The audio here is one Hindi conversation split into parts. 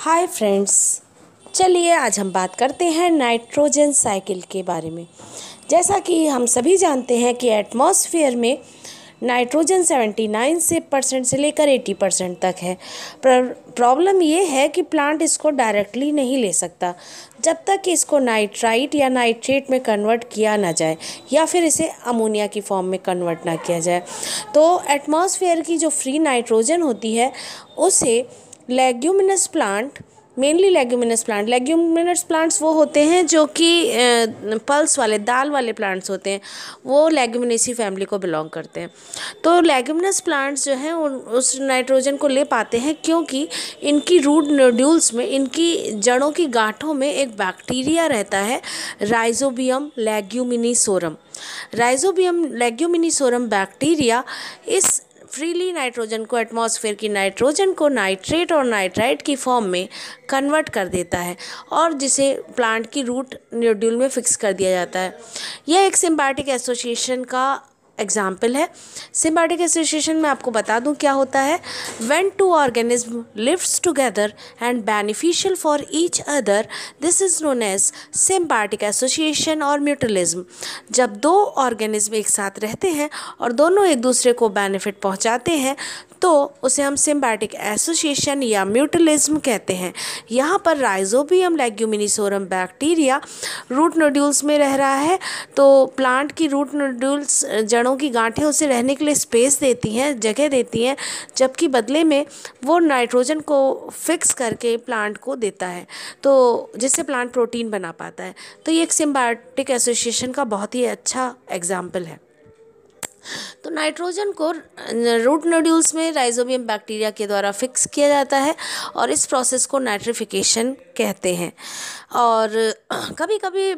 हाय फ्रेंड्स चलिए आज हम बात करते हैं नाइट्रोजन साइकिल के बारे में। जैसा कि हम सभी जानते हैं कि एटमॉस्फेयर में नाइट्रोजन 79 से परसेंट से लेकर 80 परसेंट तक है। प्रॉब्लम ये है कि प्लांट इसको डायरेक्टली नहीं ले सकता। जब तक कि इसको नाइट्राइट या नाइट्रेट में कन्वर्ट किया ना जाए, या फिर इसे अमोनिया की फॉर्म में कन्वर्ट ना किया जाए तो एटमॉस्फेयर की जो फ्री नाइट्रोजन होती है, उसे leguminous plant mainly leguminous plant leguminous plants वो होते हैं जो कि पल्स वाले, दाल वाले प्लांट्स होते हैं। वो लेग्यूमिनेसी फैमिली को बिलोंग करते हैं। तो लेग्यूमिनस प्लांट्स जो हैं उस नाइट्रोजन को ले पाते हैं क्योंकि इनकी रूट नोड्यूल्स में, इनकी जड़ों की गांठों में एक बैक्टीरिया रहता है rhizobium leguminosarum rhizobium leguminosarum bacteria इस फ्रीली नाइट्रोजन को एटमॉस्फेयर की नाइट्रोजन को नाइट्रेट और नाइट्राइट की फॉर्म में कन्वर्ट कर देता है और जिसे प्लांट की रूट न्यूड्यूल में फिक्स कर दिया जाता है। यह एक सिम्बायोटिक एसोसिएशन का एग्ज़ाम्पल है। सिम्बायोटिक एसोसिएशन में आपको बता दूँ क्या होता है। When two organism lives together and beneficial for each other this is known as symbiotic association और म्यूटलिज्म जब दो ऑर्गेनिज्म एक साथ रहते हैं और दोनों एक दूसरे को बेनिफिट पहुंचाते हैं तो उसे हम सिम्बायोटिक एसोसिएशन या म्यूटलिज्म कहते हैं। यहाँ पर rhizobium leguminosarum bacteria root nodules में रह रहा है। तो प्लांट की रूट नोड्यूल्स जड़ों की गांठें उसे रहने के लिए स्पेस देती हैं, जगह देती हैं, जबकि बदले में वो नाइट्रोजन को फिक्स करके प्लांट को देता है तो जिससे प्लांट प्रोटीन बना पाता है। तो ये एक सिम्बायोटिक एसोसिएशन का बहुत ही अच्छा एग्ज़ाम्पल है। तो नाइट्रोजन को रूट नोड्यूल्स में राइजोबियम बैक्टीरिया के द्वारा फिक्स किया जाता है और इस प्रोसेस को नाइट्रिफिकेशन कहते हैं। और कभी कभी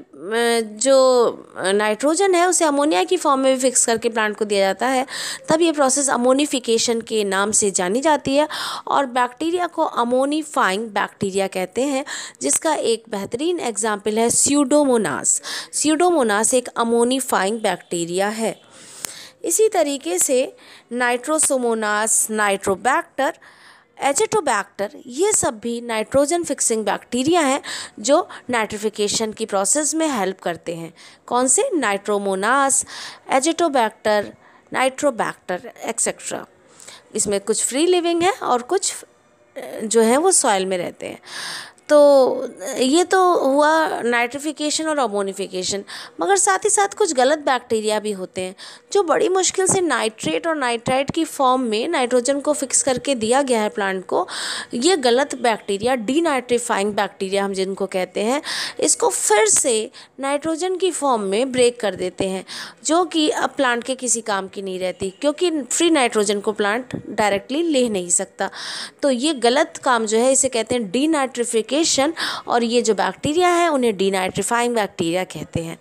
जो नाइट्रोजन है, उसे अमोनिया की फॉर्म में भी फिक्स करके प्लांट को दिया जाता है। तब ये प्रोसेस अमोनिफिकेशन के नाम से जानी जाती है और बैक्टीरिया को अमोनीफाइंग बैक्टीरिया कहते हैं, जिसका एक बेहतरीन एग्ज़ाम्पल है स्यूडोमोनास। स्यूडोमोनास एक अमोनीफाइंग बैक्टीरिया है। इसी तरीके से नाइट्रोसोमोनास, नाइट्रोबैक्टर एजेटोबैक्टर ये सब भी नाइट्रोजन फिक्सिंग बैक्टीरिया हैं जो नाइट्रिफिकेशन की प्रोसेस में हेल्प करते हैं। कौन से? नाइट्रोमोनास एजेटोबैक्टर नाइट्रोबैक्टर एक्सेट्रा इसमें कुछ फ्री लिविंग है और कुछ जो है वो सॉइल में रहते हैं। तो ये तो हुआ नाइट्रिफिकेशन और अमोनिफिकेशन मगर साथ ही साथ कुछ गलत बैक्टीरिया भी होते हैं, जो बड़ी मुश्किल से नाइट्रेट और नाइट्राइट की फॉर्म में नाइट्रोजन को फिक्स करके दिया गया है प्लांट को। ये गलत बैक्टीरिया डीनाइट्रीफाइंग बैक्टीरिया हम जिनको कहते हैं, इसको फिर से नाइट्रोजन की फॉर्म में ब्रेक कर देते हैं, जो कि अब प्लांट के किसी काम की नहीं रहती, क्योंकि फ्री नाइट्रोजन को प्लांट डायरेक्टली ले नहीं सकता। तो ये गलत काम जो है, इसे कहते हैं डीनाइट्रिफिकेशन नाइट्रेशन और ये जो बैक्टीरिया है, उन्हें डीनाइट्रीफाइंग बैक्टीरिया कहते हैं।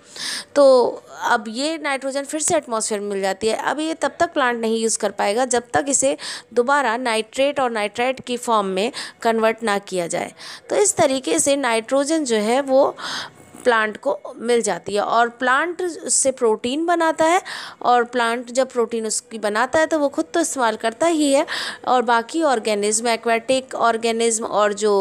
तो अब ये नाइट्रोजन फिर से एटमॉस्फेयर में मिल जाती है। अब ये तब तक प्लांट नहीं यूज़ कर पाएगा जब तक इसे दोबारा नाइट्रेट और नाइट्राइट की फॉर्म में कन्वर्ट ना किया जाए। तो इस तरीके से नाइट्रोजन जो है, वो प्लांट को मिल जाती है। और प्लांट उससे प्रोटीन बनाता है और प्लांट जब प्रोटीन उसकी बनाता है तो वो खुद तो इस्तेमाल करता ही है। और बाकी ऑर्गेनिज्म एक्वेटिक ऑर्गेनिज्म और जो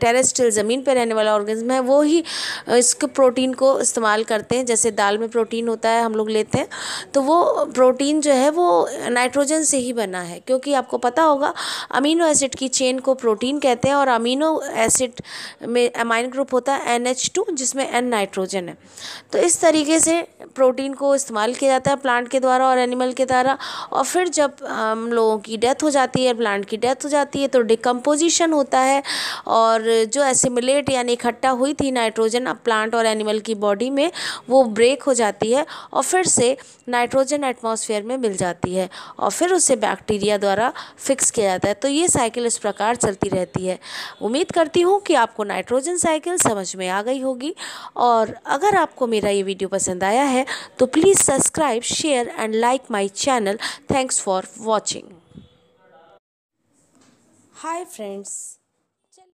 टेरेस्ट्रियल ज़मीन पर रहने वाला ऑर्गेनिज्म है, वो ही इसके प्रोटीन को इस्तेमाल करते हैं। जैसे दाल में प्रोटीन होता है, हम लोग लेते हैं तो वो प्रोटीन जो है वो नाइट्रोजन से ही बना है। क्योंकि आपको पता होगा अमीनो एसिड की चेन को प्रोटीन कहते हैं और अमीनो एसिड में अमाइन ग्रुप होता है एन एच जिसमें एन नाइट्रोजन है। तो इस तरीके से प्रोटीन को इस्तेमाल किया जाता है प्लांट के द्वारा और एनिमल के द्वारा। और फिर जब हम लोगों की डेथ हो जाती है, प्लांट की डेथ हो जाती है तो डिकम्पोजिशन होता है। और जो एसिमुलेट यानी इकट्ठा हुई थी नाइट्रोजन, अब प्लांट और एनिमल की बॉडी में वो ब्रेक हो जाती है और फिर से नाइट्रोजन एटमॉस्फेयर में मिल जाती है और फिर उसे बैक्टीरिया द्वारा फिक्स किया जाता है। तो ये साइकिल इस प्रकार चलती रहती है। उम्मीद करती हूँ कि आपको नाइट्रोजन साइकिल समझ में आ गई होगी। और अगर आपको मेरा ये वीडियो पसंद आया है तो please subscribe share and like my channel thanks for watching hi friends